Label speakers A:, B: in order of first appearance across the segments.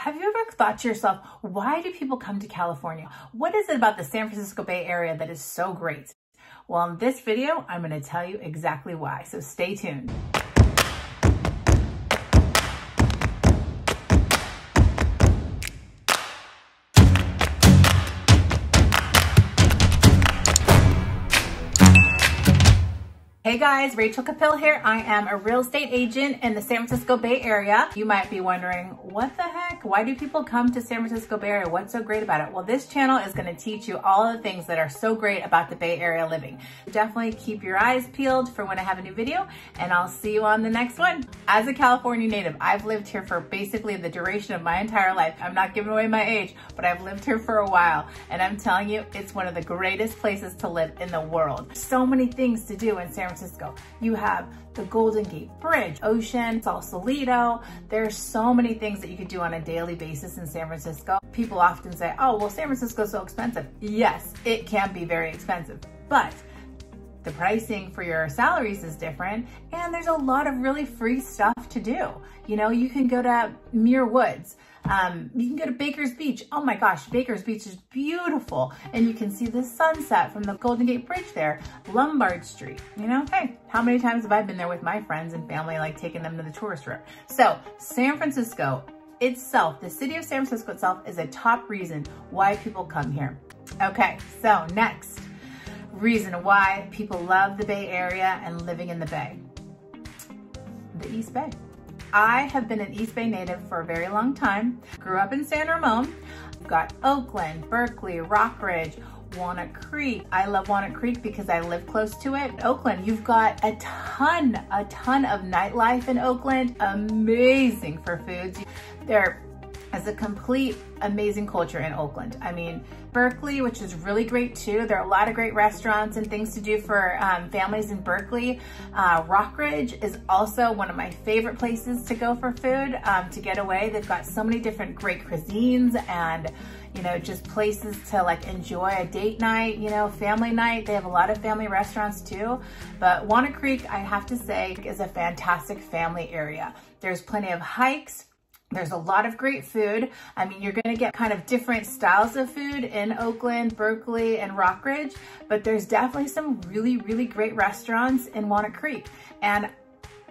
A: Have you ever thought to yourself, why do people come to California? What is it about the San Francisco Bay Area that is so great? Well, in this video, I'm gonna tell you exactly why, so stay tuned. Hey guys, Rachel Capil here. I am a real estate agent in the San Francisco Bay Area. You might be wondering, what the heck? Why do people come to San Francisco Bay Area? What's so great about it? Well, this channel is gonna teach you all the things that are so great about the Bay Area living. Definitely keep your eyes peeled for when I have a new video and I'll see you on the next one. As a California native, I've lived here for basically the duration of my entire life. I'm not giving away my age, but I've lived here for a while and I'm telling you, it's one of the greatest places to live in the world. So many things to do in San Francisco. You have the Golden Gate Bridge, Ocean, Sausalito. There's so many things that you could do on a daily basis in San Francisco. People often say, oh, well, San Francisco's so expensive. Yes, it can be very expensive, but the pricing for your salaries is different and there's a lot of really free stuff to do. You know, you can go to Muir Woods. Um, you can go to Baker's Beach. Oh my gosh, Baker's Beach is beautiful. And you can see the sunset from the Golden Gate Bridge there, Lombard Street. You know, hey, how many times have I been there with my friends and family, like taking them to the tourist route? So San Francisco itself, the city of San Francisco itself is a top reason why people come here. Okay, so next reason why people love the Bay Area and living in the Bay, the East Bay. I have been an East Bay native for a very long time. Grew up in San Ramon. We've got Oakland, Berkeley, Rockridge, Walnut Creek. I love Walnut Creek because I live close to it. Oakland, you've got a ton, a ton of nightlife in Oakland. Amazing for foods. There is a complete amazing culture in Oakland. I mean, Berkeley, which is really great too. There are a lot of great restaurants and things to do for um, families in Berkeley. Uh, Rockridge is also one of my favorite places to go for food, um, to get away. They've got so many different great cuisines and you know, just places to like enjoy a date night, you know, family night. They have a lot of family restaurants too. But Walnut Creek, I have to say, is a fantastic family area. There's plenty of hikes, there's a lot of great food. I mean, you're gonna get kind of different styles of food in Oakland, Berkeley, and Rockridge, but there's definitely some really, really great restaurants in Walnut Creek. And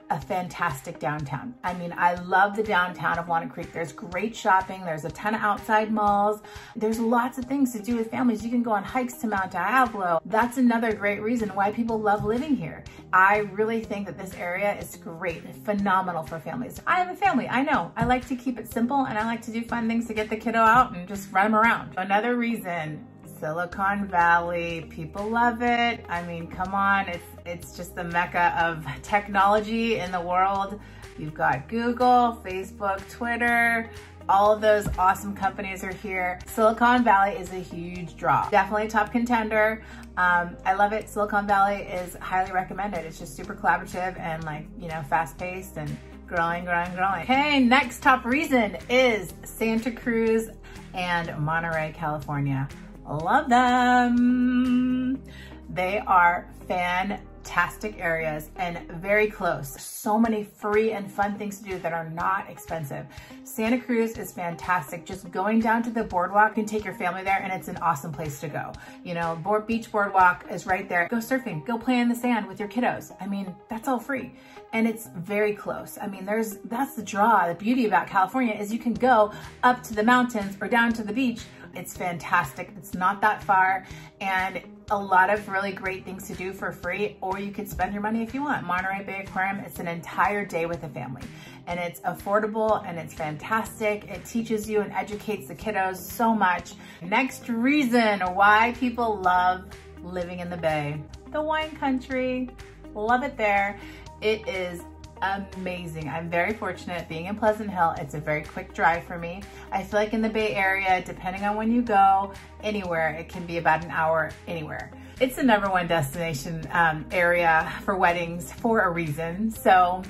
A: a fantastic downtown. I mean, I love the downtown of Walnut Creek. There's great shopping. There's a ton of outside malls. There's lots of things to do with families. You can go on hikes to Mount Diablo. That's another great reason why people love living here. I really think that this area is great, phenomenal for families. I have a family, I know. I like to keep it simple and I like to do fun things to get the kiddo out and just run them around. Another reason Silicon Valley. People love it. I mean, come on, it's, it's just the mecca of technology in the world. You've got Google, Facebook, Twitter, all of those awesome companies are here. Silicon Valley is a huge draw. Definitely top contender. Um, I love it. Silicon Valley is highly recommended. It's just super collaborative and like, you know, fast paced and growing, growing, growing. Okay, next top reason is Santa Cruz and Monterey, California. Love them. They are fantastic areas and very close. So many free and fun things to do that are not expensive. Santa Cruz is fantastic. Just going down to the boardwalk, you can take your family there and it's an awesome place to go. You know, Board Beach Boardwalk is right there. Go surfing, go play in the sand with your kiddos. I mean, that's all free and it's very close. I mean, there's that's the draw. The beauty about California is you can go up to the mountains or down to the beach it's fantastic. It's not that far and a lot of really great things to do for free or you could spend your money if you want. Monterey Bay Aquarium, it's an entire day with a family and it's affordable and it's fantastic. It teaches you and educates the kiddos so much. Next reason why people love living in the Bay, the wine country. Love it there. It is amazing. I'm very fortunate being in Pleasant Hill. It's a very quick drive for me. I feel like in the Bay Area, depending on when you go, anywhere, it can be about an hour anywhere. It's the number one destination um, area for weddings for a reason. So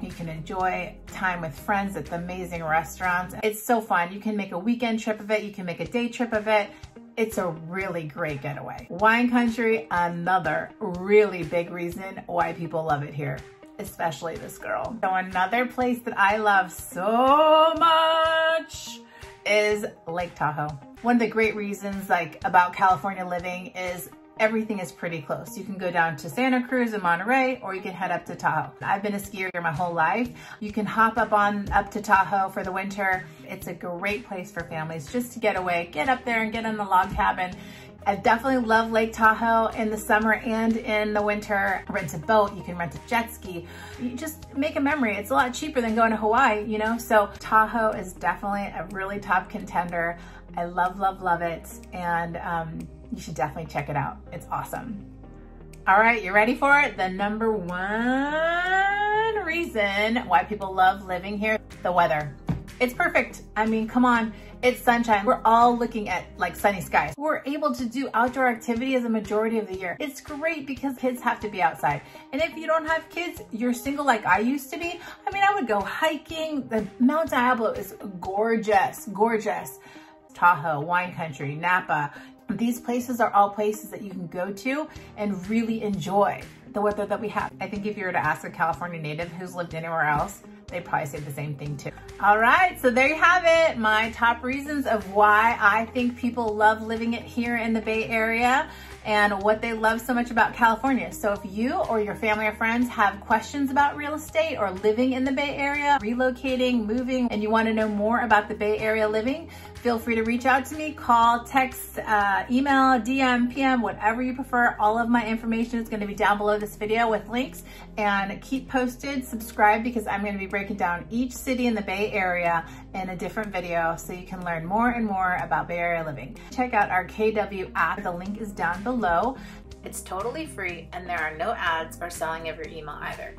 A: you can enjoy time with friends at the amazing restaurants. It's so fun. You can make a weekend trip of it. You can make a day trip of it. It's a really great getaway. Wine country, another really big reason why people love it here especially this girl. So another place that I love so much is Lake Tahoe. One of the great reasons like about California living is everything is pretty close. You can go down to Santa Cruz and Monterey, or you can head up to Tahoe. I've been a skier my whole life. You can hop up on up to Tahoe for the winter. It's a great place for families just to get away, get up there and get in the log cabin. I definitely love Lake Tahoe in the summer and in the winter. Rent a boat, you can rent a jet ski. You just make a memory. It's a lot cheaper than going to Hawaii, you know? So Tahoe is definitely a really top contender. I love, love, love it. And um, you should definitely check it out. It's awesome. All right, you ready for it? The number one reason why people love living here, the weather. It's perfect. I mean, come on, it's sunshine. We're all looking at like sunny skies. We're able to do outdoor activity as a majority of the year. It's great because kids have to be outside. And if you don't have kids, you're single like I used to be. I mean, I would go hiking. The Mount Diablo is gorgeous, gorgeous. Tahoe, wine country, Napa, these places are all places that you can go to and really enjoy the weather that we have. I think if you were to ask a California native who's lived anywhere else, they'd probably say the same thing too. All right, so there you have it. My top reasons of why I think people love living it here in the Bay Area and what they love so much about California. So if you or your family or friends have questions about real estate or living in the Bay Area, relocating, moving, and you wanna know more about the Bay Area living, feel free to reach out to me, call, text, uh, email, DM, PM, whatever you prefer. All of my information is gonna be down below this video with links and keep posted, subscribe because I'm gonna be breaking down each city in the Bay Area in a different video so you can learn more and more about Bay Area living. Check out our KW app. The link is down below. It's totally free and there are no ads or selling of your email either.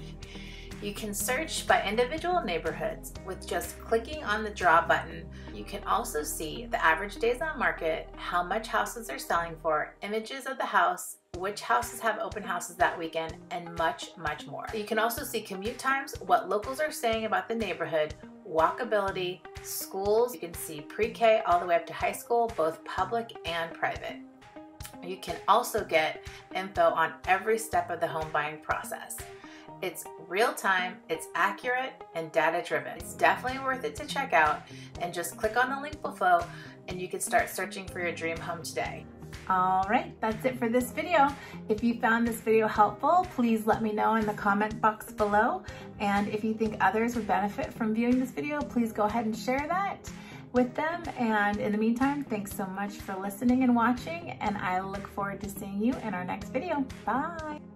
A: You can search by individual neighborhoods with just clicking on the draw button. You can also see the average days on market, how much houses are selling for, images of the house, which houses have open houses that weekend, and much, much more. You can also see commute times, what locals are saying about the neighborhood, walkability, schools. You can see pre-K all the way up to high school, both public and private. You can also get info on every step of the home buying process. It's real time, it's accurate, and data driven. It's definitely worth it to check out and just click on the link below and you can start searching for your dream home today. All right, that's it for this video. If you found this video helpful, please let me know in the comment box below. And if you think others would benefit from viewing this video, please go ahead and share that with them. And in the meantime, thanks so much for listening and watching, and I look forward to seeing you in our next video. Bye.